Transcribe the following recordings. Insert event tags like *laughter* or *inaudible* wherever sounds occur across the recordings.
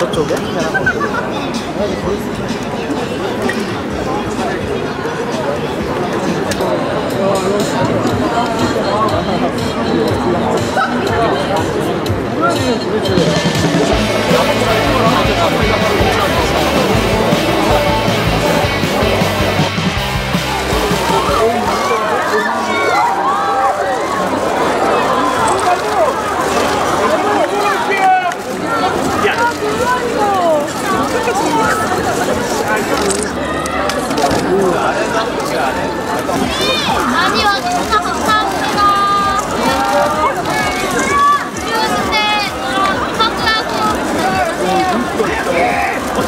저쪽에?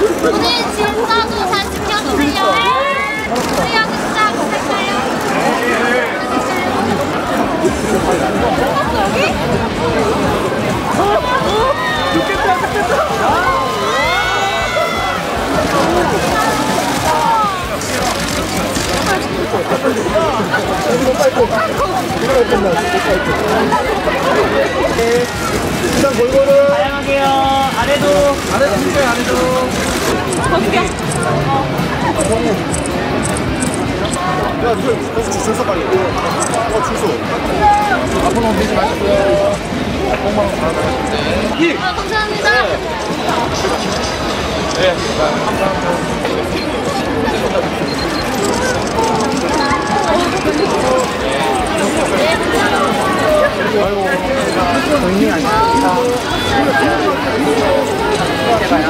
오늘 진짜도 잘 지켜주세요. 우리 여기 시작할까요? 일단 골고루 다양하게요. 아래도 아래도 힘줘요 아래도 야, 누가 계속 줄 서, 빨리. 어, 줄 서. 앞으로 오지 마시고요. 공방 받아주세요. 아, 감사합니다. 안녕하 我们也要参加。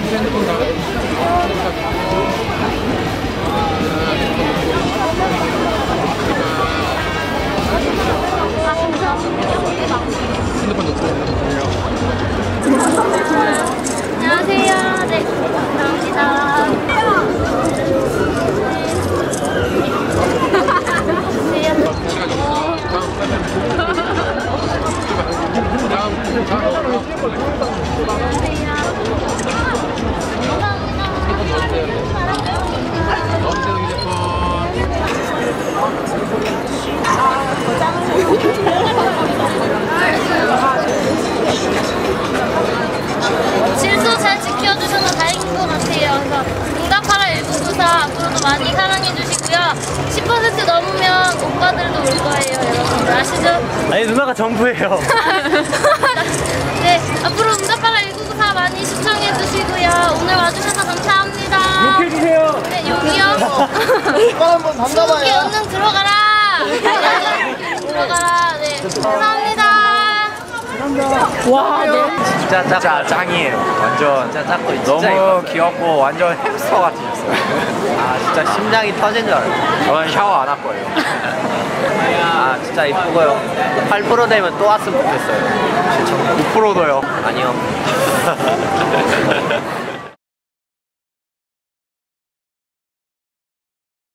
세요. 그래서 응답하라 1994 앞으로도 많이 사랑해 주시고요. 10% 넘으면 오빠들도 올 거예요, 여러분. 아시죠? 아니 누나가 전부예요. *laughs* 네, 앞으로 응답하라 1994 많이 시청해 주시고요. 오늘 와주셔서 감사합니다. 해주세요. 네, 여기요. 오빠 한번 수국이 담가봐요. 얼른 들어가라. *laughs* 들어가라. 네, 감사합니다. 와, 네. 진짜 짱, 진짜 짱이에요. 완전 진짜 짱 너무 귀엽고 완전 햄스터 같으셨어요. 아 진짜 심장이 터진 줄 알아요. 저는 샤워 안 할 거예요. 아 진짜 이쁘고요. 8% 되면 또 왔으면 좋겠어요. 9%도요. 아니요. *laughs*